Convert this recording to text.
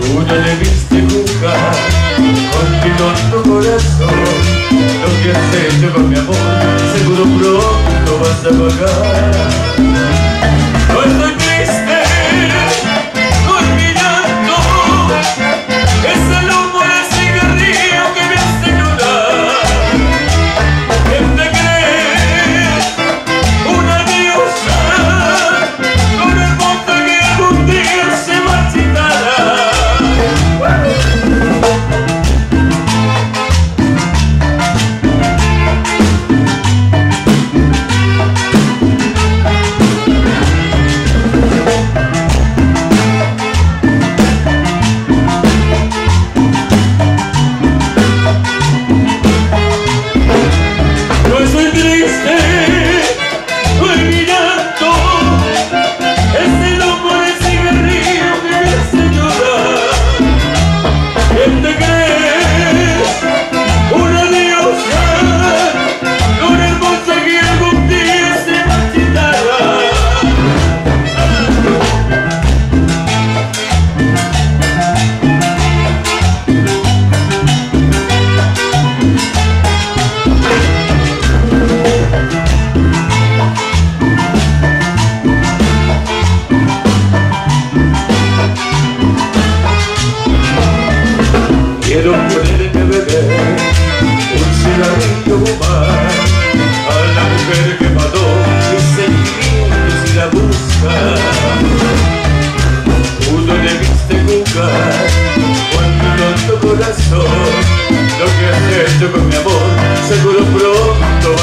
Tú no le viste nunca Con mi tonto corazón Lo que has hecho con mi amor Seguro pronto vas a pagar Quiero ponerte a beber un cigarrillo más a la mujer que mató mis sentimientos y la busca. Tú no debiste jugar cuando tu corazón lo que has hecho con mi amor seguro pronto.